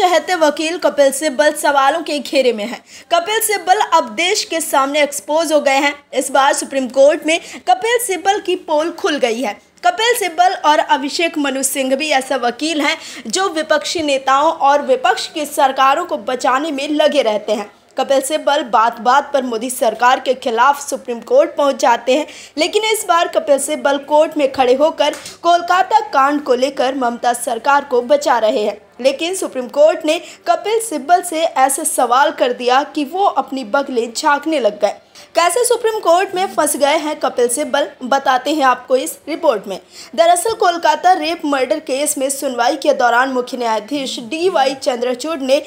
चहते वकील कपिल सिब्बल सवालों के घेरे में हैं। कपिल सिब्बल अब देश के सामने एक्सपोज हो गए हैं। इस बार सुप्रीम कोर्ट में कपिल सिब्बल की पोल खुल गई है। कपिल सिब्बल और अभिषेक मनु सिंह भी ऐसे वकील हैं जो विपक्षी नेताओं और विपक्ष की सरकारों को बचाने में लगे रहते हैं। कपिल सिब्बल बात बात पर मोदी सरकार के खिलाफ सुप्रीम कोर्ट पहुँच जाते हैं। लेकिन इस बार कपिल सिब्बल कोर्ट में खड़े होकर कोलकाता कांड को लेकर ममता सरकार को बचा रहे हैं। लेकिन सुप्रीम कोर्ट ने कपिल सिब्बल से ऐसे सवाल कर दिया कि वो अपनी बगले झांकने लग गए। कैसे सुप्रीम कोर्ट में फंस गए हैं कपिल सिब्बल, बताते हैं आपको इस रिपोर्ट में। दरअसल कोलकाता रेप मर्डर केस में सुनवाई के दौरान मुख्य न्यायाधीश डी वाई चंद्रचूड़ ने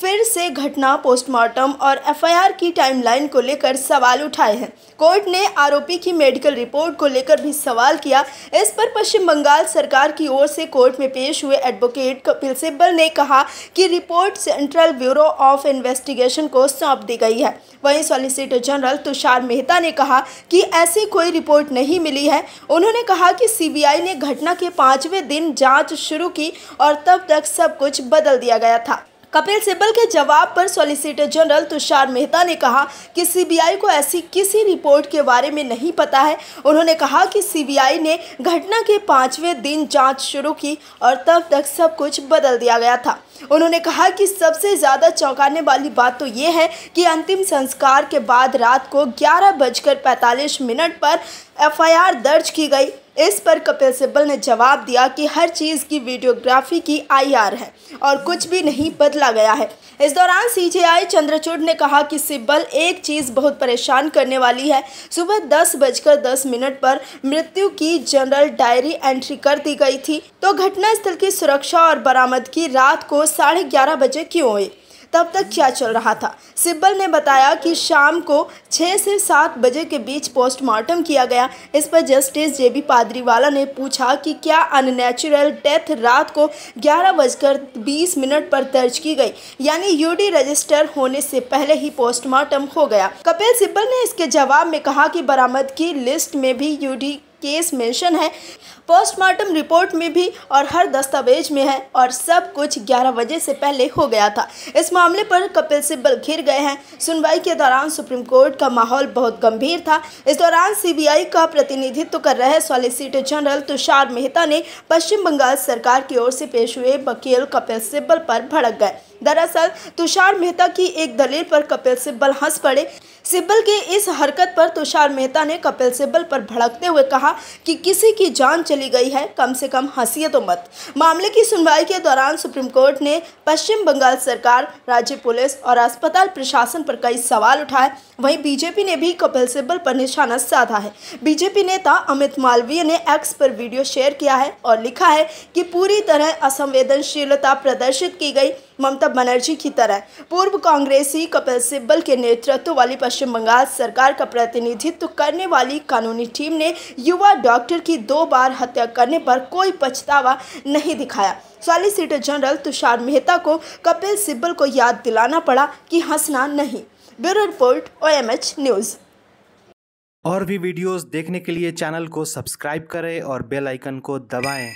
फिर से घटना पोस्टमार्टम और एफआईआर की टाइमलाइन को लेकर सवाल उठाए हैं। कोर्ट ने आरोपी की मेडिकल रिपोर्ट को लेकर भी सवाल किया। इस पर पश्चिम बंगाल सरकार की ओर से कोर्ट में पेश हुए एडवोकेट कपिल सिब्बल ने कहा कि report central bureau of investigation को सौंप दी गई है। वहीं सॉलिसिटर जनरल तुषार मेहता ने कहा कि ऐसी कोई रिपोर्ट नहीं मिली है। उन्होंने कहा कि सीबीआई ने घटना के पाँचवें दिन जाँच शुरू की और तब तक सब कुछ बदल दिया गया था। कपिल सिब्बल के जवाब पर सॉलिसिटर जनरल तुषार मेहता ने कहा कि सीबीआई को ऐसी किसी रिपोर्ट के बारे में नहीं पता है। उन्होंने कहा कि सीबीआई ने घटना के पाँचवें दिन जाँच शुरू की और तब तक सब कुछ बदल दिया गया था। उन्होंने कहा कि सबसे ज़्यादा चौंकाने वाली बात तो ये है कि अंतिम संस्कार के बाद रात को ग्यारह बजकर पैंतालीस मिनट पर एफआईआर दर्ज की गई। इस पर कपिल सिब्बल ने जवाब दिया कि हर चीज़ की वीडियोग्राफी की आईआर है और कुछ भी नहीं बदला गया है। इस दौरान सीजेआई चंद्रचूड़ ने कहा कि सिब्बल एक चीज़ बहुत परेशान करने वाली है। सुबह दस बजकर दस मिनट पर मृत्यु की जनरल डायरी एंट्री कर दी गई थी। तो घटनास्थल की सुरक्षा और बरामदगी रात को साढ़े ग्यारह बजे क्यों हुई? तब तक क्या चल रहा था? सिब्बल ने बताया कि शाम को छः से सात बजे के बीच पोस्टमार्टम किया गया। इस पर जस्टिस जे बी पादरीवाला ने पूछा कि क्या अननेचुरल डेथ रात को ग्यारह बजकर बीस मिनट पर दर्ज की गई? यानी यूडी रजिस्टर होने से पहले ही पोस्टमार्टम हो गया। कपिल सिब्बल ने इसके जवाब में कहा कि बरामद की लिस्ट में भी यूडी केस मेंशन है। पोस्टमार्टम रिपोर्ट में भी और हर दस्तावेज़ में है और सब कुछ 11 बजे से पहले हो गया था। इस मामले पर कपिल सिब्बल घिर गए हैं। सुनवाई के दौरान सुप्रीम कोर्ट का माहौल बहुत गंभीर था। इस दौरान सीबीआई का प्रतिनिधित्व कर रहे सॉलिसिटर जनरल तुषार मेहता ने पश्चिम बंगाल सरकार की ओर से पेश हुए वकील कपिल सिब्बल पर भड़क गए। दरअसल, तुषार मेहता की एक दलील पर कपिल सिब्बल हंस पड़े। सिब्बल की इस हरकत पर तुषार मेहता ने कपिल सिब्बल पर भड़कते हुए कहा कि किसी की जान चली गई है, कम से कम हंसिए तो मत मामले की सुनवाई के दौरान सुप्रीम कोर्ट ने पश्चिम बंगाल सरकार, राज्य पुलिस और अस्पताल प्रशासन पर कई सवाल उठाए। वहीं बीजेपी ने भी कपिल सिब्बल पर निशाना साधा है। बीजेपी नेता अमित मालवीय ने एक्स पर वीडियो शेयर किया है और लिखा है कि पूरी तरह असंवेदनशीलता प्रदर्शित की गई। ममता बनर्जी की तरह। पूर्व कांग्रेसी कपिल सिब्बल के नेतृत्व वाली पश्चिम बंगाल सरकार का प्रतिनिधित्व करने वाली कानूनी टीम ने युवा डॉक्टर की दो बार हत्या करने पर कोई पछतावा नहीं दिखाया। सॉलिसिटर जनरल तुषार मेहता को कपिल सिब्बल को याद दिलाना पड़ा कि हंसना नहीं। Bureau report, OMH news. और भी वीडियोस देखने के लिए चैनल को सब्सक्राइब करें और बेल आइकन को दबाएँ।